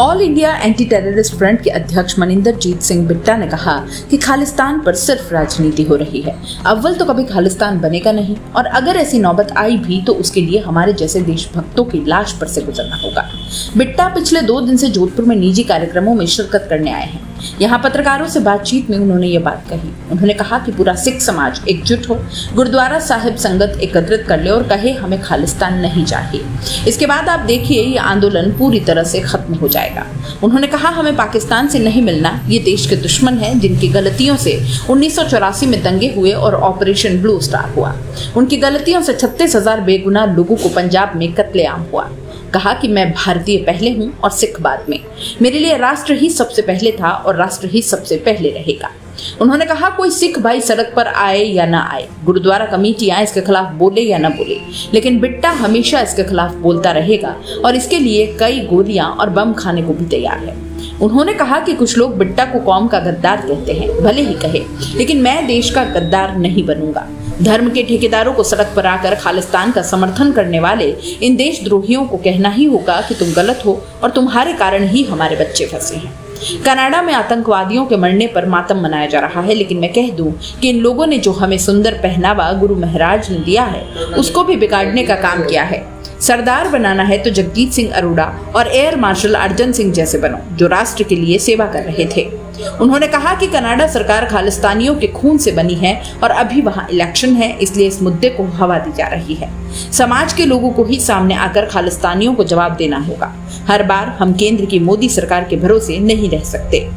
All India Anti Terrorist Front के अध्यक्ष मनिंदर जीत सिंह बिट्टा ने कहा कि खालिस्तान पर सिर्फ़ राजनीति हो रही है। अव्वल तो कभी खालिस्तान बनेगा नहीं, और अगर ऐसी नौबत आई भी तो उसके लिए हमारे जैसे देशभक्तों की लाश पर से गुजरना होगा। बिट्टा पिछले दो दिन से जोधपुर में निजी कार्यक्रमों में शिरकत करने आए हैं। यहाँ पत्रकारों से बातचीत में उन्होंने ये बात कही। उन्होंने कहा कि पूरा सिख समाज एकजुट हो, गुरुद्वारा साहिब संगत एकत्रित कर ले और कहे, हमें खालिस्तान नहीं चाहिए। इसके बाद आप देखिए, ये आंदोलन पूरी तरह से खत्म हो जाएगा। उन्होंने कहा, हमें पाकिस्तान से नहीं मिलना। ये देश के दुश्मन है, जिनकी गलतियों से उन्नीस सौ चौरासी में दंगे हुए और ऑपरेशन ब्लू स्टार हुआ। उनकी गलतियों से छत्तीस हज़ार बेगुनाह लोगों को पंजाब में कत्लेआम हुआ। कहा कि मैं भारतीय पहले हूँ और सिख बाद में। मेरे लिए राष्ट्र ही सबसे पहले था और राष्ट्र ही सबसे पहले रहेगा। उन्होंने कहा, कोई सिख भाई सड़क पर आए या ना आए? गुरुद्वारा कमेटियाँ इसके खिलाफ बोले या ना बोले? लेकिन बिट्टा हमेशा इसके खिलाफ बोलता रहेगा और इसके लिए कई गोलियाँ और बम खाने को भी तैयार है। उन्होंने कहा कि कुछ लोग बिट्टा को कौम का गद्दार कहते हैं, भले ही कहे, लेकिन मैं देश का गद्दार नहीं बनूँगा। धर्म के ठेकेदारों को सड़क पर आकर खालिस्तान का समर्थन करने वाले इन देशद्रोहियों को कहना ही होगा कि तुम गलत हो और तुम्हारे कारण ही हमारे बच्चे फंसे हैं। कनाडा में आतंकवादियों के मरने पर मातम मनाया जा रहा है, लेकिन मैं कह दूँ कि इन लोगों ने जो हमें सुंदर पहनावा गुरु महाराज ने दिया है, उसको भी बिगाड़ने का काम किया है। सरदार बनाना है तो जगजीत सिंह अरोड़ा और एयर मार्शल अर्जन सिंह जैसे बनो, जो राष्ट्र के लिए सेवा कर रहे थे। उन्होंने कहा कि कनाडा सरकार खालिस्तानियों के खून से बनी है और अभी वहाँ इलेक्शन है, इसलिए इस मुद्दे को हवा दी जा रही है। समाज के लोगों को ही सामने आकर खालिस्तानियों को जवाब देना होगा। हर बार हम केंद्र की मोदी सरकार के भरोसे नहीं रह सकते।